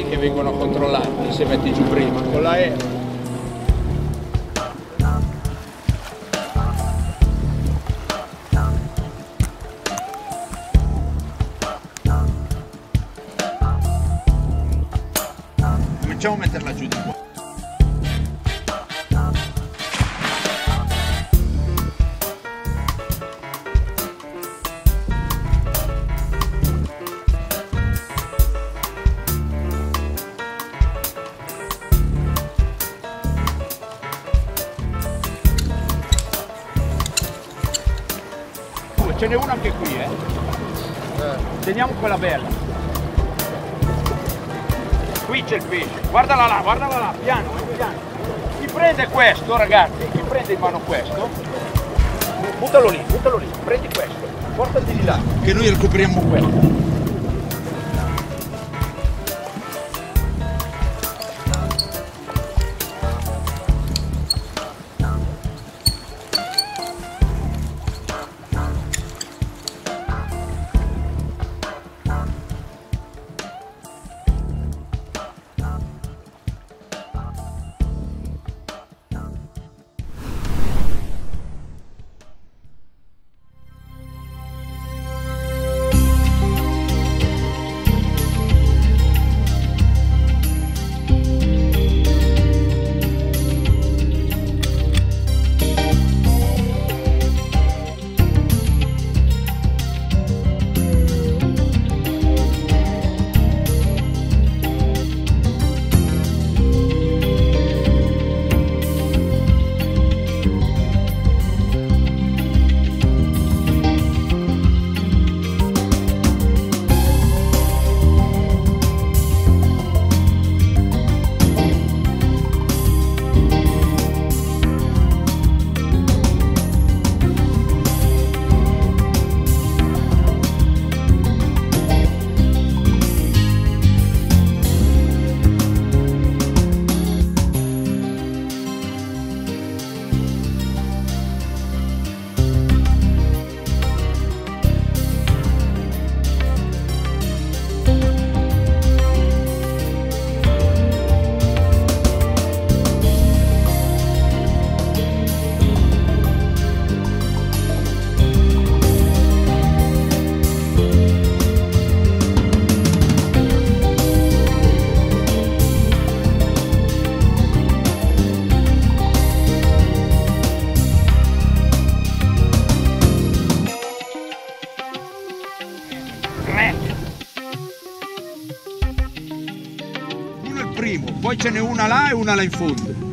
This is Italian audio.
Vedi che vengono controllati se metti giù prima con l'aereo. Cominciamo a metterla giù di qua. Ce n'è una anche qui, eh. Teniamo quella bella. Qui c'è il pesce, guardala là, guardala là, piano, eh, piano. Chi prende questo, ragazzi, chi prende in mano questo, buttalo lì, buttalo lì, prendi questo, portati di là, che noi recuperiamo questo. Poi ce n'è una là e una là in fondo.